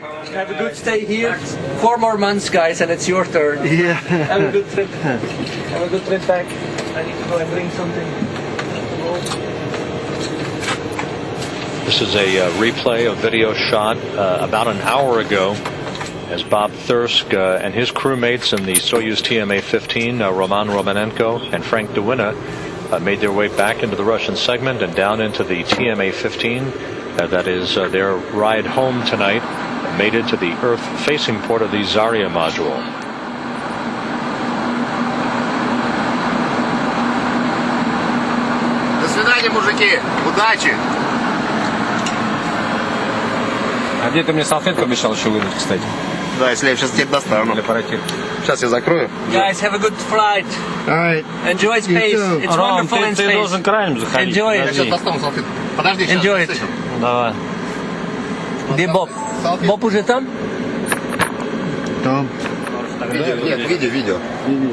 Have a good stay here. Four more months, guys, and it's your turn. Yeah. Have a good trip. Have a good trip back. I need to go and bring something. This is a uh, replay, a video shot uh, about an hour ago as Bob Thirsk uh, and his crewmates in the Soyuz TMA-15, uh, Roman Romanenko and Frank De Winne, uh, made their way back into the Russian segment and down into the TMA-15. Uh, that is their ride home tonight. Made it to the Earth-facing port of the Zarya module. До свидания, мужики. Удачи. А где ты мне салфетку обещал еще выдать, кстати? Да, если я сейчас тебе достану. Для. Сейчас я закрою. Guys, have a good flight. Alright. Enjoy space. It's Ром, wonderful ты, in ты space. должен краем заходить. Enjoy Я сейчас достану салфетку. Подожди, сейчас. Enjoy it. Давай. Где Боб? Боб уже там? Там. Видео, нет, видео, видео.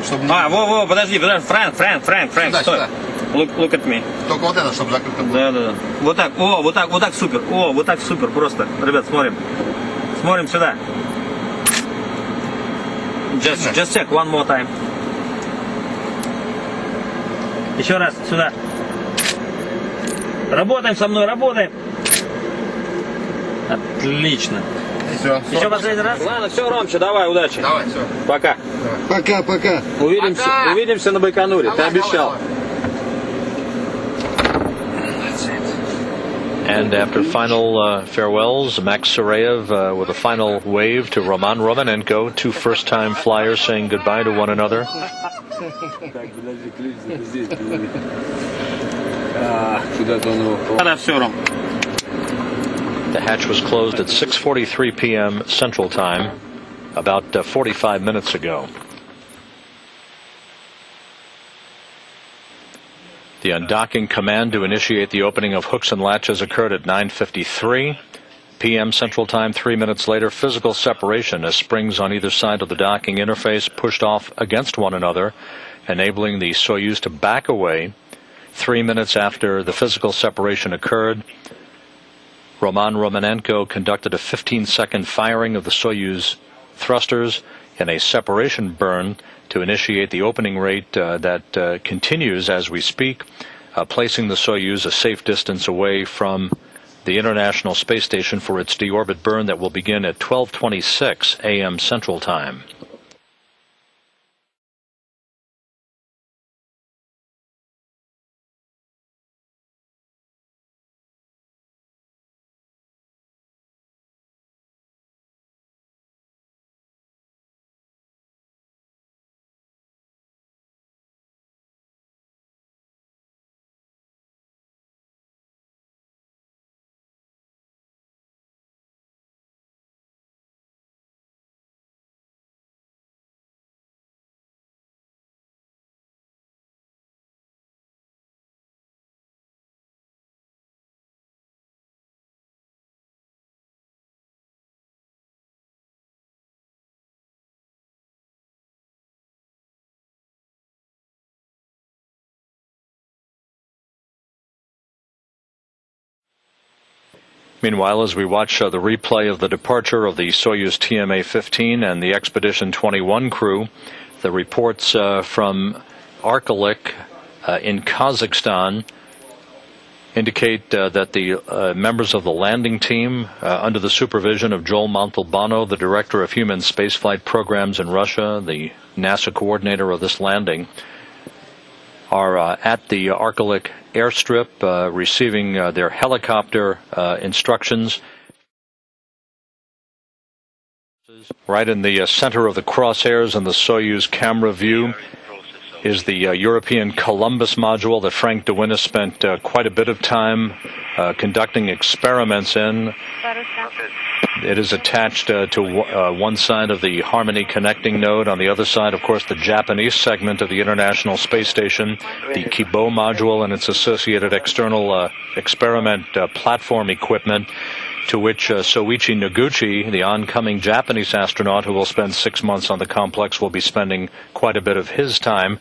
Чтобы А, во, во, подожди, подожди, Фрэнк, Фрэнк, Фрэнк, Фрэнк, Сюда, стой. сюда. Look, look at me. Только вот это, чтобы закрыто было. Да, да, да. Вот так, о, вот так, вот так супер. О, вот так супер, просто. Ребят, смотрим. Смотрим сюда. Just, just check one more time. Еще раз, сюда. Работаем со мной, работаем. Отлично. Все. Еще последний раз. Ладно, все, Ромча, давай, удачи. Давай, все. Пока. Пока, пока. Увидимся, Пока. увидимся на Байконуре. Ты обещал. And after final uh, farewells, Max Sarayev uh, with a final wave to Roman Romanenko, two first-time flyers saying goodbye to one another. Тогда все, Ром. The hatch was closed at 6:43 p.m. Central Time, about uh, 45 minutes ago. The undocking command to initiate the opening of hooks and latches occurred at 9:53 p.m. Central Time. Three minutes later, physical separation as springs on either side of the docking interface pushed off against one another, enabling the Soyuz to back away. Three minutes after the physical separation occurred, Roman Romanenko conducted a 15 second firing of the Soyuz thrusters in a separation burn to initiate the opening rate uh, that uh, continues as we speak, uh, placing the Soyuz a safe distance away from the International Space Station for its deorbit burn that will begin at 12:26 a.m. Central Time. Meanwhile, as we watch uh, the replay of the departure of the Soyuz TMA 15 and the Expedition 21 crew, the reports uh, from Arkalyk uh, in Kazakhstan indicate uh, that the uh, members of the landing team, uh, under the supervision of Joel Montalbano, the director of human spaceflight programs in Russia, the NASA coordinator of this landing, are uh, at the Arkalyk airstrip uh, receiving uh, their helicopter uh, instructions. Right in the uh, center of the crosshairs and the Soyuz camera view is the uh, European Columbus module that Frank De Winne spent uh, quite a bit of time uh, conducting experiments in. It is attached uh, to w- uh, one side of the Harmony connecting node. On the other side, of course, the Japanese segment of the International Space Station, the Kibo module and its associated external uh, experiment uh, platform equipment, to which uh, Soichi Noguchi, the oncoming Japanese astronaut who will spend six months on the complex, will be spending quite a bit of his time.